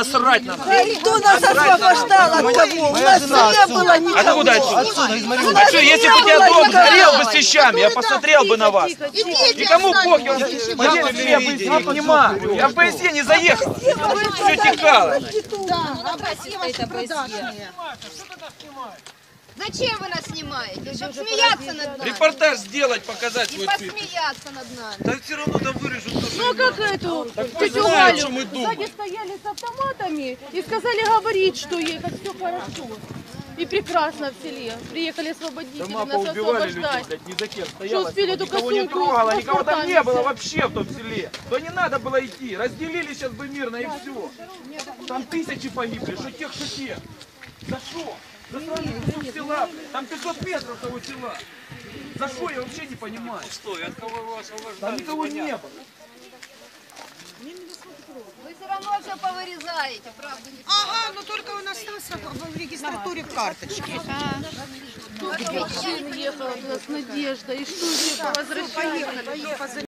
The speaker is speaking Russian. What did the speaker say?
Насрать надо. Кто нас освобождал от того? У нас не было никого. Откуда отсюда? А что, если бы у тебя дом горел бы с вещами, я посмотрел бы на вас. Никому похер. Я бы не понимаю. Я в ПСЕ не заехал. Все текало. Зачем вы нас снимаете? Чтобы смеяться над нами. Репортаж сделать, показать И свой цвет. посмеяться над нами. Да все равно там вырежут. Что Ну как эту тетю Галю что мы думаем. сзади стояли с автоматами и сказали говорить, что ей как все хорошо. И прекрасно в селе. Приехали освободители Дома нас поубивали людей, освобождать. блядь, не за кем Что стояла. успели только Никого не трогала, с никого там не паспортами было взять. вообще в том селе. То не надо было идти. Разделили сейчас бы мирно и все. Там тысячи погибли, что тех, что тех. За что? За сраный кусок села. блядь. Там 500 метров того села. За что я вообще не понимаю. Стой, от кого вы освобождали? Там никого не было. Вы все равно все повырезаете, правда не Ага, но только он остался в регистратуре карточки. Приехала туда с Надеждой, и что ее возвращали.